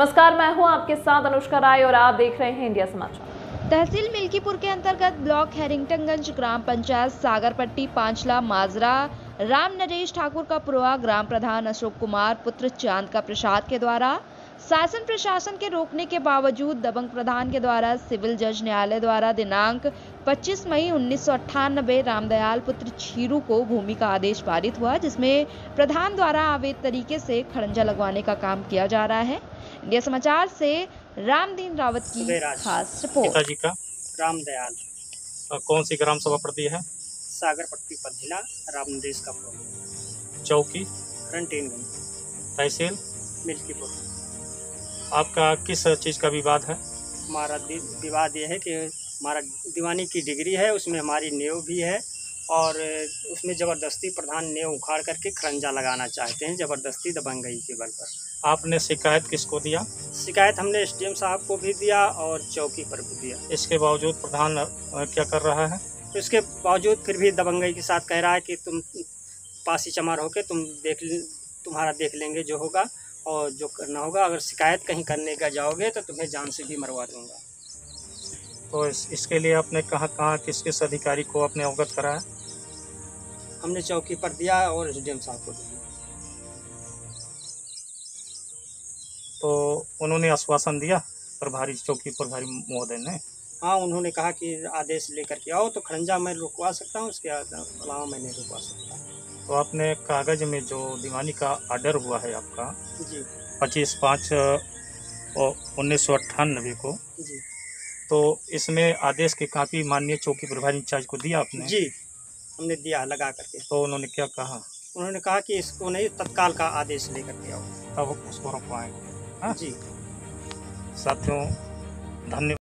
नमस्कार, मैं हूँ आपके साथ अनुष्का राय और आप देख रहे हैं इंडिया समाचार। तहसील मिल्कीपुर के अंतर्गत ब्लॉक हैरिंगटनगंज ग्राम पंचायत सागरपट्टी पांचला माजरा, राम नरेश ठाकुर का पुरवा ग्राम प्रधान अशोक कुमार, पुत्र चाँद का प्रसाद के द्वारा, शासन प्रशासन के रोकने के बावजूद दबंग प्रधान के द्वारा, सिविल जज न्यायालय द्वारा दिनांक 25 मई उन्नीस सौ अट्ठानबे रामदयाल पुत्र छीरू को भूमि का आदेश पारित हुआ जिसमें प्रधान द्वारा अवैध तरीके से खड़ंजा लगवाने का काम किया जा रहा है। इंडिया समाचार से रामदीन रावत की खास रिपोर्ट। पिताजी का। रामदयाल। कौन सी ग्राम सभा पड़ती है? सागर पट्टी पधिला रामदेश का चौकी। रंटेनगंज तहसील। मिल्कीपुर। आपका किस चीज़ का विवाद है? हमारा विवाद ये है कि हमारा दीवानी की डिग्री है उसमें हमारी नेव भी है और उसमें ज़बरदस्ती प्रधान नेव उखाड़ करके खरंजा लगाना चाहते हैं ज़बरदस्ती दबंगई के बल पर। आपने शिकायत किसको दिया? शिकायत हमने एस साहब को भी दिया और चौकी पर भी दिया। इसके बावजूद प्रधान क्या कर रहा है? इसके बावजूद फिर भी दबंगई के साथ कह रहा है कि तुम पासी चमार होके तुम देख तुम्हारा देख लेंगे जो होगा और जो करना होगा। अगर शिकायत कहीं करने का जाओगे तो तुम्हें जान से भी मरवा दूँगा। तो इस, इसके लिए आपने कहाँ कहाँ किस किस अधिकारी को आपने अवगत कराया? हमने चौकी पर दिया और एस साहब को दिया। तो उन्होंने आश्वासन दिया प्रभारी चौकी प्रभारी महोदय ने? हाँ उन्होंने कहा कि आदेश लेकर के आओ तो खरंजा मैं रुकवा सकता हूँ उसके अलावा मैं नहीं रुकवा सकता। तो आपने कागज़ में जो दीवानी का आर्डर हुआ है आपका जी। पच्चीस पाँच उन्नीस सौ अट्ठानबे को जी। तो इसमें आदेश की कापी माननीय चौकी प्रभारी इंचार्ज को दिया आपने? जी हमने दिया लगा करके। तो उन्होंने क्या कहा? उन्होंने कहा कि इसको नहीं तत्काल का आदेश लेकर के आओ। तब उसको रोकवाएँगे। हाँ? जी। साथियों धन्यवाद।